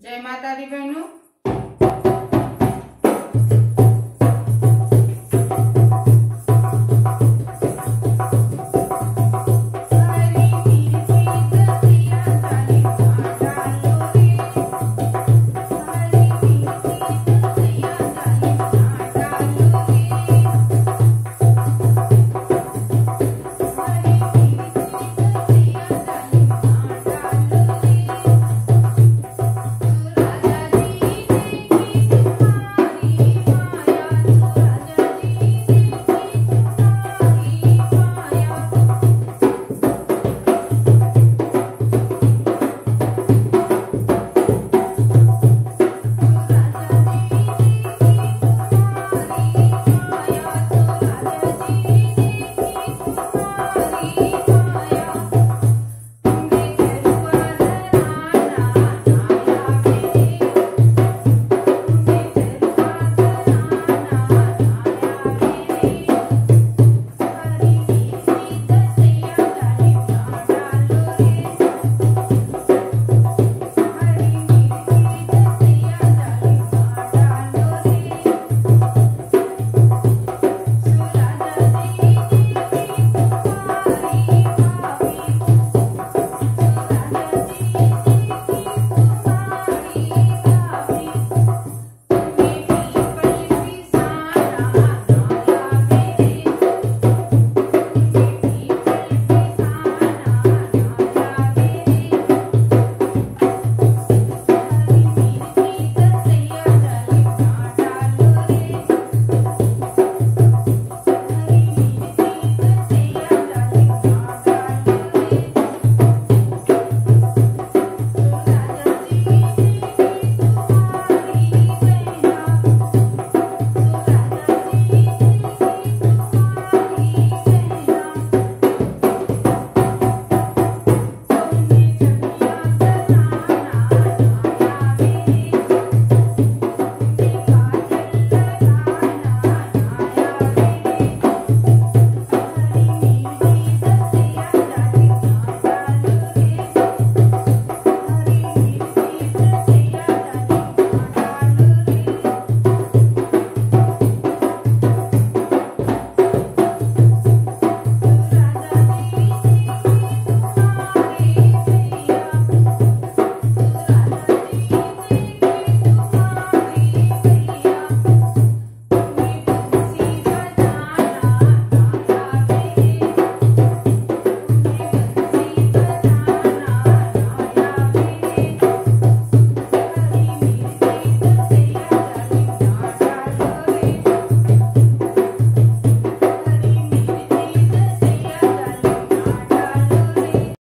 જય માતાજી બહેનો.